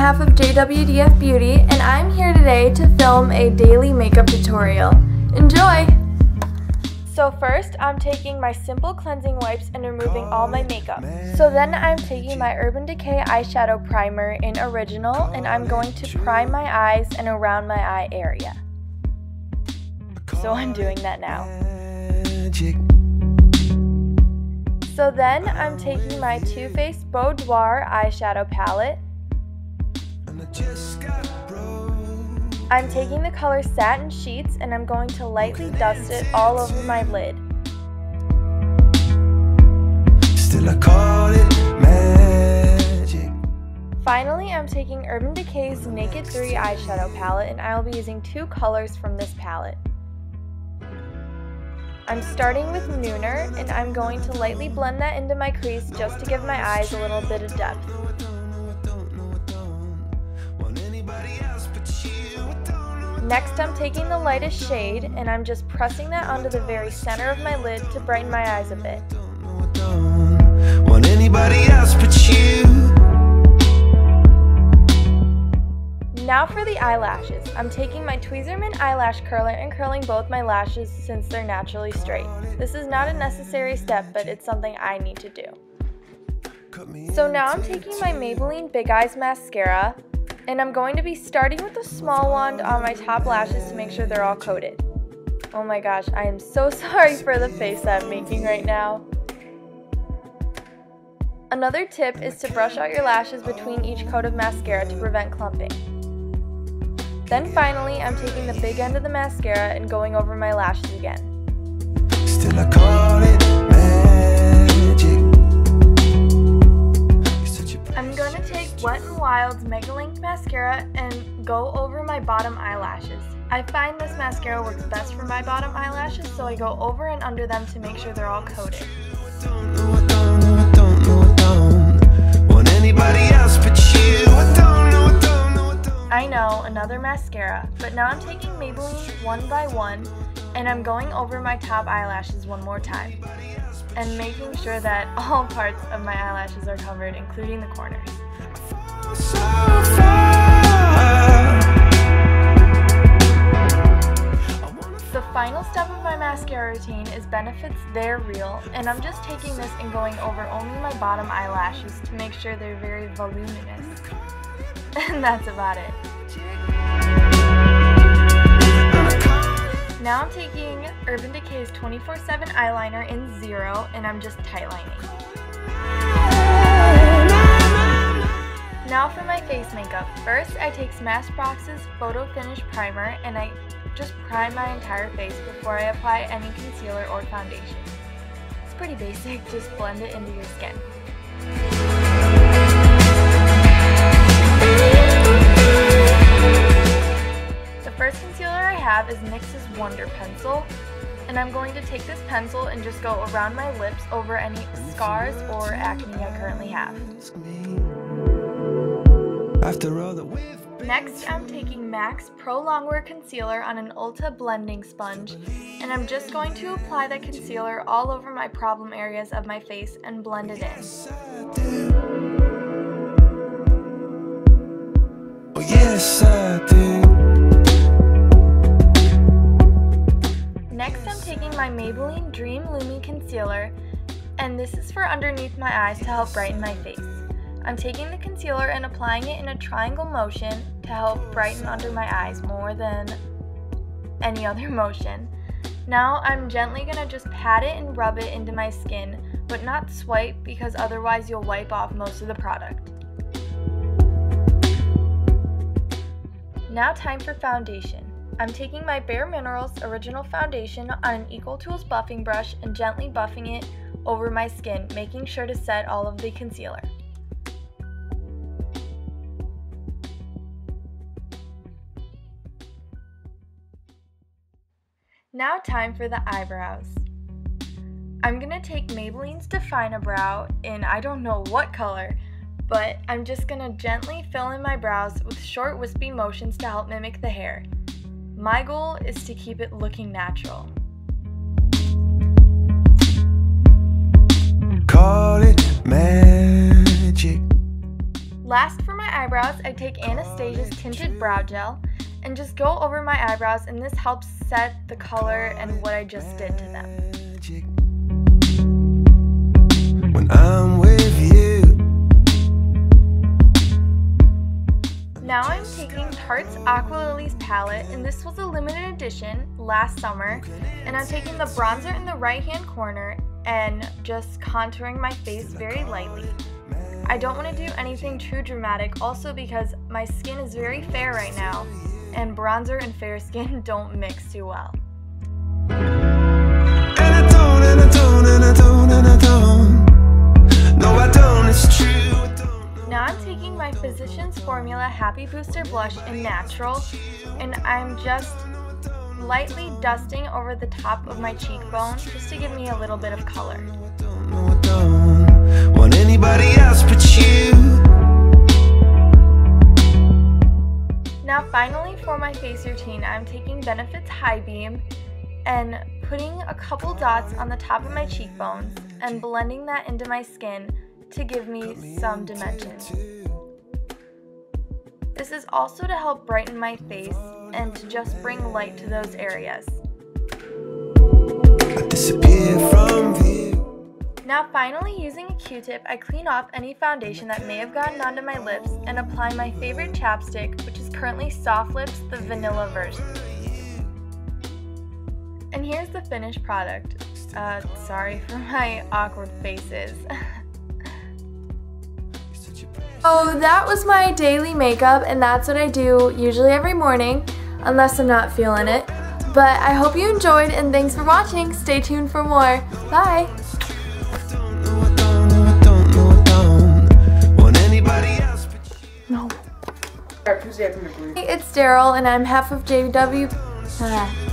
half of JWDF Beauty, and I'm here today to film a daily makeup tutorial. Enjoy! So first, I'm taking my Simple Cleansing Wipes and removing all my makeup. So then I'm taking my Urban Decay Eyeshadow Primer in Original, and I'm going to prime my eyes and around my eye area. So I'm doing that now. So then I'm taking my Too Faced Boudoir eyeshadow palette. I'm taking the color Satin Sheets and I'm going to lightly dust it all over my lid. Finally, I'm taking Urban Decay's Naked 3 eyeshadow palette and I will be using two colors from this palette. I'm starting with Nooner and I'm going to lightly blend that into my crease just to give my eyes a little bit of depth. Next I'm taking the lightest shade and I'm just pressing that onto the very center of my lid to brighten my eyes a bit. Now for the eyelashes. I'm taking my Tweezerman eyelash curler and curling both my lashes since they're naturally straight. This is not a necessary step, but it's something I need to do. So now I'm taking my Maybelline Big Eyes Mascara, and I'm going to be starting with a small wand on my top lashes to make sure they're all coated. Oh my gosh, I am so sorry for the face I'm making right now. Another tip is to brush out your lashes between each coat of mascara to prevent clumping. Then finally, I'm taking the big end of the mascara and going over my lashes again. Eyelashes. I find this mascara works best for my bottom eyelashes, so I go over and under them to make sure they're all coated. I know, another mascara, but now I'm taking Maybelline one by one and I'm going over my top eyelashes one more time and making sure that all parts of my eyelashes are covered, including the corners. Final step of my mascara routine is Benefit's They're Real, and I'm just taking this and going over only my bottom eyelashes to make sure they're very voluminous. And that's about it. Now I'm taking Urban Decay's 24-7 eyeliner in Zero and I'm just tightlining. Now for my face makeup. First I take Smashbox's Photo Finish Primer and I just prime my entire face before I apply any concealer or foundation. It's pretty basic, just blend it into your skin. The first concealer I have is NYX's Wonder Pencil. And I'm going to take this pencil and just go around my lips over any scars or acne I currently have. Next, I'm taking MAC's Pro Longwear Concealer on an Ulta blending sponge, and I'm just going to apply that concealer all over my problem areas of my face and blend it in. Oh, yes, I do. Next, I'm taking my Maybelline Dream Lumi Concealer, and this is for underneath my eyes to help brighten my face. I'm taking the concealer and applying it in a triangle motion to help brighten under my eyes more than any other motion. Now I'm gently going to just pat it and rub it into my skin, but not swipe because otherwise you'll wipe off most of the product. Now time for foundation. I'm taking my Bare Minerals Original Foundation on an EcoTools buffing brush and gently buffing it over my skin, making sure to set all of the concealer. Now time for the eyebrows. I'm going to take Maybelline's Define-A-Brow in I don't know what color, but I'm just going to gently fill in my brows with short wispy motions to help mimic the hair. My goal is to keep it looking natural. Call it magic. Last for my eyebrows, I take Anastasia's Tinted Brow Gel and just go over my eyebrows and this helps set the color and what I just did to them. When I'm with you Now I'm taking Tarte's Aqua Lilies palette and this was a limited edition last summer and I'm taking the bronzer in the right hand corner and just contouring my face very lightly. I don't want to do anything too dramatic also because my skin is very fair right now and bronzer and fair skin don't mix too well. Now I'm taking my Physicians Formula Happy Booster Blush in Natural and I'm just lightly dusting over the top of my cheekbone just to give me a little bit of color. Now finally for my face routine, I'm taking Benefit's High Beam and putting a couple dots on the top of my cheekbones and blending that into my skin to give me some dimension. This is also to help brighten my face and to just bring light to those areas. Now finally using a q-tip, I clean off any foundation that may have gotten onto my lips and apply my favorite chapstick, which is currently Soft Lips, the vanilla version. And here's the finished product. Uh, sorry for my awkward faces. oh, that was my daily makeup and that's what I do usually every morning unless I'm not feeling it. But I hope you enjoyed and thanks for watching. Stay tuned for more. Bye! Hey, it's Daryl and I'm half of JW.